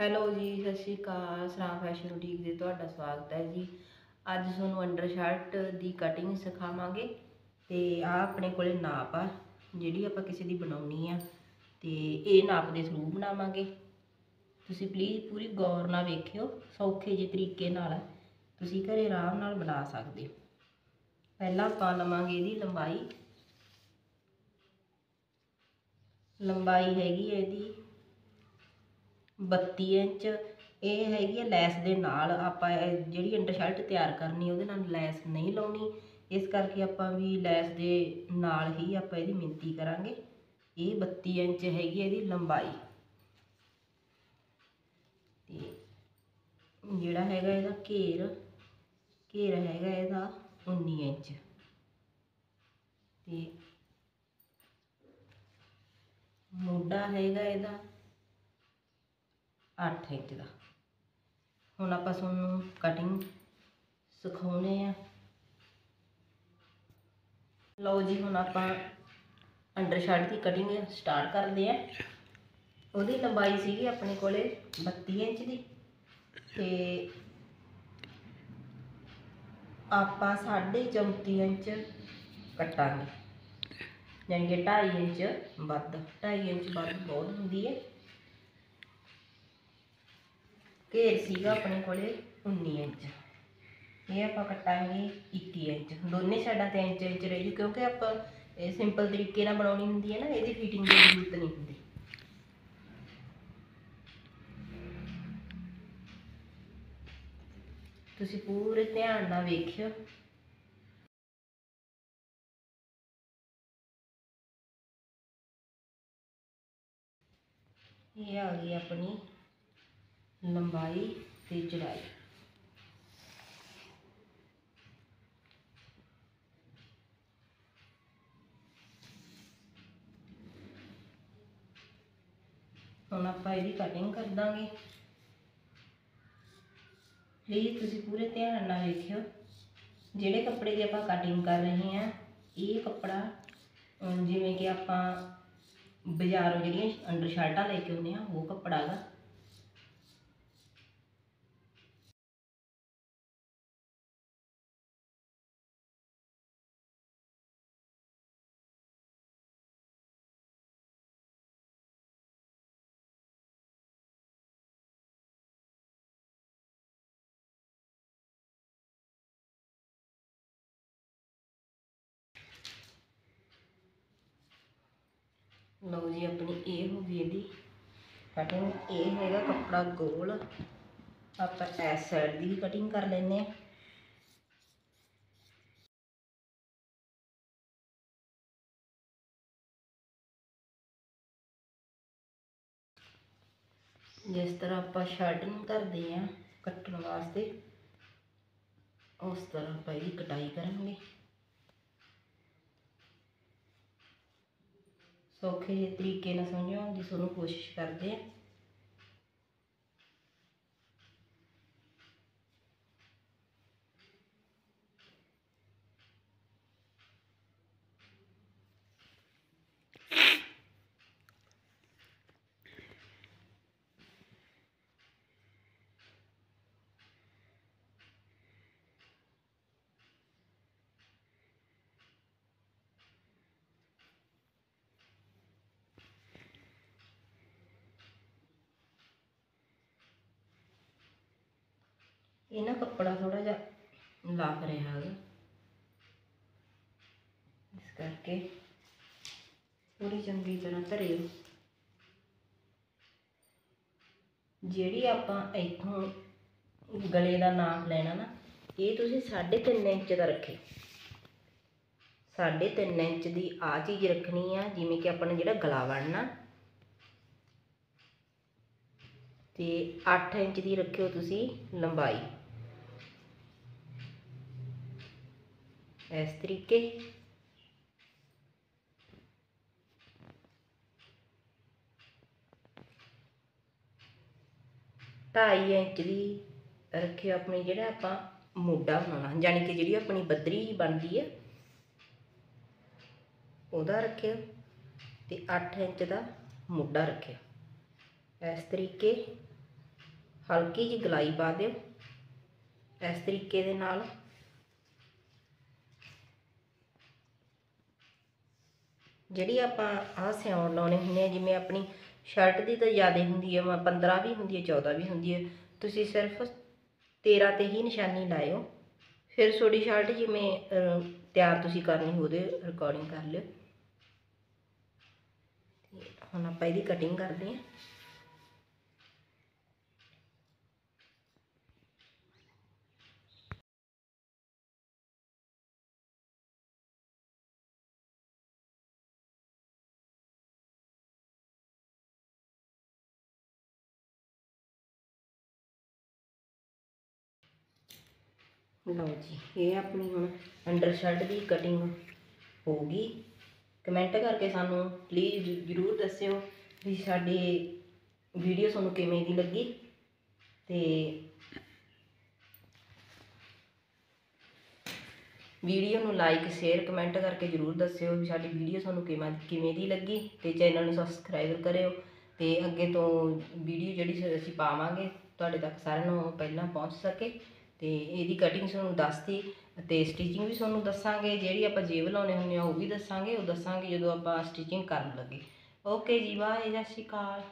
Hello ਜੀ, ਸਤਿ ਸ਼੍ਰੀ ਅਕਾਲ ਸਰਾਮ fashion boutique ਦੇ ਤੁਹਾਡਾ ਸਵਾਗਤ ਹੈ ਜੀ। ਅੱਜ ਤੁਹਾਨੂੰ ਅੰਡਰ ਸ਼ਰਟ ਦੀ ਕਟਿੰਗ ਸਿਖਾਵਾਂਗੇ ਤੇ ਆ ਆਪਣੇ ਕੋਲੇ ਨਾਪ ਆ, ਜਿਹੜੀ ਆਪਾਂ ਕਿਸੇ ਦੀ ਬਣਾਉਣੀ ਆ। ਤੇ ਇਹ ਨਾਪ ਦੇ ਥਰੂ ਬਣਾਵਾਂਗੇ। ਤੁਸੀਂ ਪਲੀਜ਼ ਪੂਰੀ ਗੌਰ ਨਾਲ ਵੇਖਿਓ, ਸੌਖੇ ਜਿਹੇ ਤਰੀਕੇ ਨਾਲ ਤੁਸੀਂ ਘਰੇ ਆਰਾਮ ਨਾਲ ਬਣਾ ਸਕਦੇ ਹੋ। ਪਹਿਲਾਂ ਆਪਾਂ ਲਵਾਂਗੇ ਇਹਦੀ ਲੰਬਾਈ। ਲੰਬਾਈ ਹੈਗੀ ਹੈ ਇਹਦੀ 32 ਇੰਚ, ਇਹ ਹੈਗੀ ਹੈ ਲੈਸ ਦੇ ਨਾਲ ਆਪਾਂ ਇਹ ਜਿਹੜੀ ਅੰਡਰ ਸ਼ਰਟ ਤਿਆਰ ਕਰਨੀ, ਉਹਦੇ ਨਾਲ ਲੈਸ ਨਹੀਂ ਲਾਉਣੀ। ਇਸ ਕਰਕੇ ਆਪਾਂ ਵੀ ਲੈਸ ਦੇ ਨਾਲ ਹੀ ਆਪਾਂ ਇਹਦੀ ਮਿਣਤੀ ਕਰਾਂਗੇ। ਇਹ 32 ਇੰਚ ਹੈਗੀ ਇਹਦੀ ਲੰਬਾਈ। ਤੇ ਜਿਹੜਾ ਹੈਗਾ ਇਹਦਾ ਘੇਰ ਘੇਰ ਹੈਗਾ ਇਹਦਾ 19 ਇੰਚ। ਤੇ ਮੋਢਾ ਹੈਗਾ ਇਹਦਾ 8 ਇੰਚ ਦਾ। ਹੁਣ ਆਪਾਂ ਤੁਹਾਨੂੰ ਕਟਿੰਗ ਸਿਖਾਉਨੇ ਆ। ਲਓ ਜੀ, ਹੁਣ ਆਪਾਂ ਅੰਡਰਸ਼ਰਟ ਦੀ ਕਟਿੰਗ ਸਟਾਰਟ ਕਰਦੇ ਆ। ਉਹਦੀ ਲੰਬਾਈ ਸੀਗੀ ਆਪਣੇ ਕੋਲੇ 32 ਇੰਚ ਦੀ। ਤੇ ਆਪਾਂ 34 ਇੰਚ ਕੱਟਾਂਗੇ। ਯਾਨੀ ਕਿ 2.5 ਇੰਚ ਵੱਧ 2.5 ਇੰਚ ਵੱਧ ਬਹੁਤ ਹੁੰਦੀ ਹੈ। ਘੇਰ ਸੀਗਾ ਆਪਣੇ ਕੋਲੇ 19 ਇੰਚ। ਇਹ ਆਪਾਂ ਕੱਟਾਂਗੇ 21 ਇੰਚ। ਦੋਨੇ ਸਾਈਡਾਂ ਤੇ ਇੰਚ ਇੰਚ ਰਹੇਗੀ ਕਿਉਂਕਿ ਆਪਾਂ ਇਹ ਸਿੰਪਲ ਤਰੀਕੇ ਨਾਲ ਬਣਾਉਣੀ ਹੁੰਦੀ ਹੈ ਨਾ, ਇਹਦੀ ਫਿਟਿੰਗ ਦੀ ਜ਼ਰੂਰਤ ਨਹੀਂ ਹੁੰਦੀ। ਤੁਸੀਂ ਪੂਰੇ ਧਿਆਨ ਨਾਲ ਵੇਖਿਓ। ਇਹ ਆ ਗਈ ਆਪਣੀ ਲੰਬਾਈ ਤੇ ਚੜਾਈ। ਹੁਣ ਆਪਾਂ ਇਹਦੀ ਕਟਿੰਗ ਕਰ ਦਾਂਗੇ। ਪਲੀਜ਼ ਤੁਸੀਂ ਪੂਰੇ ਧਿਆਨ ਨਾਲ ਵੇਖਿਓ, ਜਿਹੜੇ ਕੱਪੜੇ ਦੀ ਆਪਾਂ ਕਟਿੰਗ ਕਰ ਰਹੇ ਹਾਂ, ਇਹ ਕੱਪੜਾ ਜਿਵੇਂ ਕਿ ਆਪਾਂ ਬਾਜ਼ਾਰੋਂ ਜਿਹੜੀਆਂ ਅੰਡਰ ਸ਼ਰਟਾਂ ਲੈ ਕੇ ਆਉਂਦੇ ਆ ਉਹ ਕੱਪੜਾ ਹੈਗਾ ਲਓ ਜੀ, ਆਪਣੀ ਇਹ ਹੋ ਗਈ ਇਹਦੀ। ਕਟਿੰਗ ਇਹ ਹੈਗਾ ਕੱਪੜਾ ਗੋਲ। ਆਪਾਂ ਇਸ ਸਾਈਡ ਦੀ ਵੀ ਕਟਿੰਗ ਕਰ ਲੈਨੇ ਆ ਜਿਸ ਤਰ੍ਹਾਂ ਆਪਾਂ ਸ਼ਰਟਿੰਗ ਕਰਦੇ ਆ ਕੱਟਣ ਵਾਸਤੇ, ਉਸ ਤਰ੍ਹਾਂ ਆਪਾਂ ਇਹਦੀ ਕਟਾਈ ਕਰਾਂਗੇ। ਸੌਖੇ ਜਿਹੇ ਤਰੀਕੇ ਨਾਲ ਸਮਝਾਉਣ ਦੀ ਤੁਹਾਨੂੰ ਕੋਸ਼ਿਸ਼ ਕਰਦੇ ਆ। ਇਹ ਨਾ ਕੱਪੜਾ ਥੋੜਾ ਜਿਹਾ ਲੱਗ ਰਿਹਾ ਹੈ ਇਸ ਕਰਕੇ ਪੂਰੀ ਚੰਗੀ ਤਰ੍ਹਾਂ ਧਰਿਓ। ਜਿਹੜੀ ਆਪਾਂ ਇੱਥੋਂ ਗਲੇ ਦਾ ਨਾਪ ਲੈਣਾ ਨਾ, ਇਹ ਤੁਸੀਂ 3.5 ਇੰਚ ਦਾ ਰੱਖਿਓ। 3.5 ਇੰਚ ਦੀ ਆ ਚੀਜ਼ ਰੱਖਣੀ ਆ, ਜਿਵੇਂ ਕਿ ਆਪਾਂ ਨੇ ਜਿਹੜਾ ਗਲਾ ਬਣਨਾ ਤੇ 8 ਇੰਚ ਦੀ ਰੱਖਿਓ ਤੁਸੀਂ ਲੰਬਾਈ। ਇਸ ਤਰੀਕੇ ਢਾਈ ਇੰਚ ਦੀ ਰੱਖਿਓ ਆਪਣੀ ਜਿਹੜਾ ਆਪਾਂ ਮੋਢਾ ਬਣਾਉਣਾ ਯਾਨੀ ਕਿ ਜਿਹੜੀ ਆਪਣੀ ਬੱਦਰੀ ਬਣਦੀ ਹੈ ਉਹਦਾ ਰੱਖਿਓ ਤੇ 8 ਇੰਚ ਦਾ ਮੋਢਾ ਰੱਖਿਓ। ਇਸ ਤਰੀਕੇ ਹਲਕੀ ਜਿਹੀ ਗਲਾਈ ਪਾ ਦਿਓ। ਇਸ ਤਰੀਕੇ ਦੇ ਨਾਲ ਜਿਹੜੀ ਆਪਾਂ ਆਹ ਸਿਉਣ ਲਾਉਣੇ ਹੁੰਦੇ ਆ, ਜਿਵੇਂ ਆਪਣੀ ਸ਼ਰਟ ਦੀ ਤਾਂ ਜ਼ਿਆਦਾ ਹੁੰਦੀ ਹੈ 15 ਵੀ ਹੁੰਦੀ ਹੈ 14 ਵੀ ਹੁੰਦੀ ਹੈ ਤੁਸੀਂ ਸਿਰਫ 13 ਤੇ ਹੀ ਨਿਸ਼ਾਨੀ ਲਾਇਓ। ਫਿਰ ਤੁਹਾਡੀ ਸ਼ਰਟ ਜਿਵੇਂ ਤਿਆਰ ਤੁਸੀਂ ਕਰਨੀ, ਉਹਦੇ ਰਿਕਾਰਡਿੰਗ ਕਰ ਲਿਓ। ਹੁਣ ਆਪਾਂ ਇਹਦੀ ਕਟਿੰਗ ਕਰਦੇ ਹਾਂ ਲਓ ਜੀ, ਇਹ ਆਪਣੀ ਹੁਣ ਅੰਡਰ ਸ਼ਰਟ ਦੀ ਕਟਿੰਗ ਹੋ ਗਈ ਕਮੈਂਟ ਕਰਕੇ ਸਾਨੂੰ ਪਲੀਜ਼ ਜਰੂਰ ਦੱਸਿਓ ਵੀ ਸਾਡੀ ਵੀਡੀਓ ਤੁਹਾਨੂੰ ਕਿਵੇਂ ਦੀ ਲੱਗੀ। ਤੇ ਵੀਡੀਓ ਨੂੰ ਲਾਈਕ ਸ਼ੇਅਰ ਕਮੈਂਟ ਕਰਕੇ ਜਰੂਰ ਦੱਸਿਓ ਵੀ ਸਾਡੀ ਵੀਡੀਓ ਤੁਹਾਨੂੰ ਕਿਵੇਂ ਕਿਵੇਂ ਦੀ ਲੱਗੀ ਤੇ ਚੈਨਲ ਨੂੰ ਸਬਸਕ੍ਰਾਈਬ ਕਰਿਓ। ਤੇ ਅੱਗੇ ਤੋਂ ਵੀਡੀਓ ਜਿਹੜੀ ਅਸੀਂ ਪਾਵਾਂਗੇ, ਤੁਹਾਡੇ ਤੱਕ ਸਾਰਿਆਂ ਨੂੰ ਪਹਿਲਾਂ ਪਹੁੰਚ ਸਕੇ। ਤੇ ਇਹਦੀ ਕਟਿੰਗ ਤੁਹਾਨੂੰ ਦੱਸਤੀ ਤੇ ਸਟਿਚਿੰਗ ਵੀ ਤੁਹਾਨੂੰ ਦੱਸਾਂਗੇ, ਜਿਹੜੀ ਆਪਾਂ ਜੇਬ ਲਾਉਣੇ ਹੁੰਦੇ ਆ ਉਹ ਵੀ ਦੱਸਾਂਗੇ, ਉਹ ਦੱਸਾਂਗੇ ਜਦੋਂ ਆਪਾਂ ਸਟਿਚਿੰਗ ਕਰਨ ਲੱਗੇ। ਓਕੇ ਜੀ ਬਾਏ ਸਤਿ ਸ਼੍ਰੀ ਅਕਾਲ।